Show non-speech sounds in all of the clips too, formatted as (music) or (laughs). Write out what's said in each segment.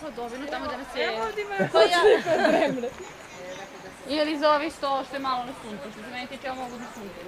hladovinu tamo da me se... Evo di me, ja-. Ili za ovih sto što je malo na suncu. Što se meni tiče, ja mogu na suncu.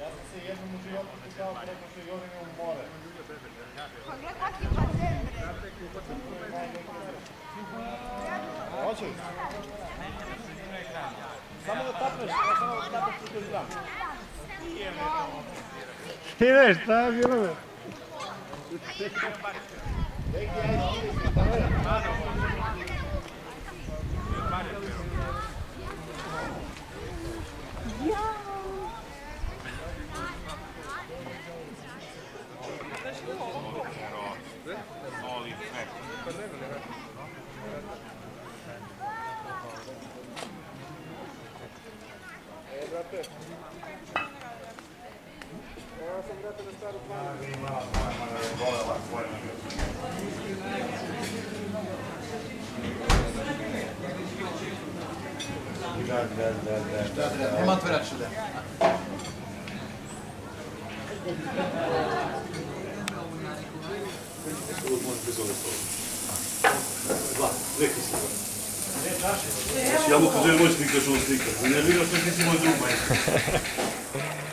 Ja sam se jednom u životu pitao preko što Jorine u more. Pa gle kakvi bazen, bre. Hoće? Ja mu poželim moćnika što on slika. Ne bih ga sve ti si moj druga. (laughs)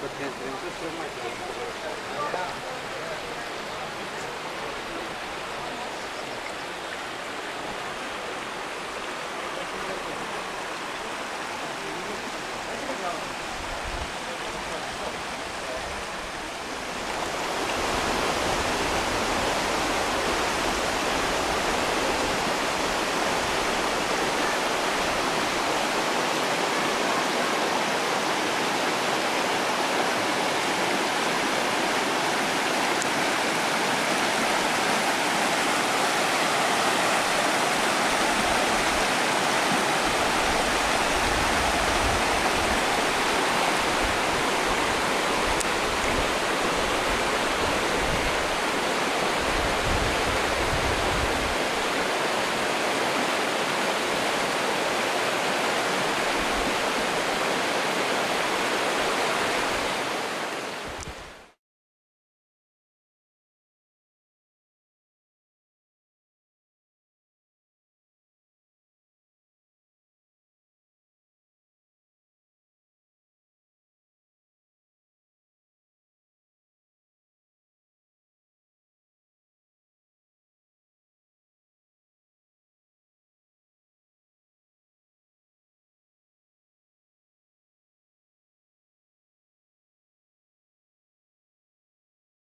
但是，就是说嘛。